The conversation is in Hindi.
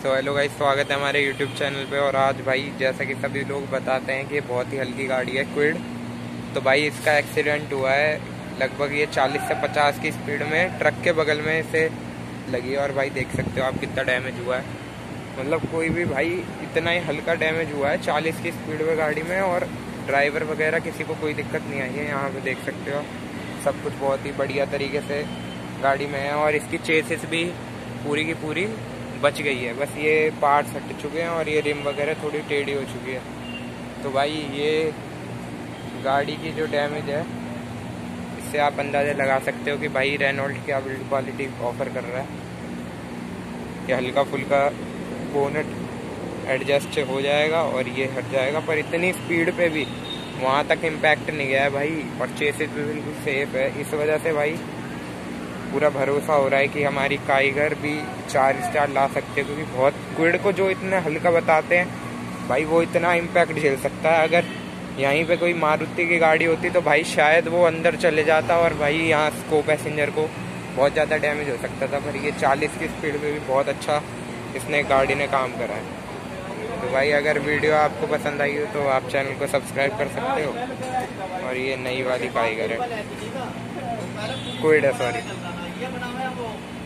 सो हेलो गाइस, स्वागत है हमारे यूट्यूब चैनल पे। और आज भाई, जैसा कि सभी लोग बताते हैं कि बहुत ही हल्की गाड़ी है क्विड तो भाई, इसका एक्सीडेंट हुआ है, लगभग ये 40 से 50 की स्पीड में ट्रक के बगल में इसे लगी और भाई, देख सकते हो आप कितना डैमेज हुआ है। मतलब कोई भी भाई, इतना ही हल्का डैमेज हुआ है चालीस की स्पीड में गाड़ी में, और ड्राइवर वगैरह किसी को कोई दिक्कत नहीं आई है, यहाँ पे देख सकते हो। सब कुछ बहुत ही बढ़िया तरीके से गाड़ी में है, और इसकी चेसिस भी पूरी की पूरी बच गई है। बस ये पार्ट्स हट चुके हैं और ये रिम वगैरह थोड़ी टेढ़ी हो चुकी है। तो भाई ये गाड़ी की जो डैमेज है, इससे आप अंदाज़ा लगा सकते हो कि भाई रेनोल्ड क्या बिल्ड क्वालिटी ऑफ़र कर रहा है। ये हल्का फुल्का बोनट एडजस्ट हो जाएगा और ये हट जाएगा। पर इतनी स्पीड पे भी वहाँ तक इम्पैक्ट नहीं गया है भाई और चेसिस भी बिल्कुल सेफ़ है। इस वजह से भाई पूरा भरोसा हो रहा है कि हमारी काइगर भी चार स्टार ला सकते हैं, क्योंकि बहुत क्विड को जो इतना हल्का बताते हैं, भाई वो इतना इम्पैक्ट झेल सकता है। अगर यहीं पे कोई मारुति की गाड़ी होती तो भाई शायद वो अंदर चले जाता और भाई यहाँ को पैसेंजर को बहुत ज़्यादा डैमेज हो सकता था। पर ये 40 की स्पीड में भी बहुत अच्छा इसने गाड़ी ने काम करा है। तो भाई अगर वीडियो आपको पसंद आई हो तो आप चैनल को सब्सक्राइब कर सकते हो। और ये नई वाली काइगर है। है सॉरी ये बना हुआ है वो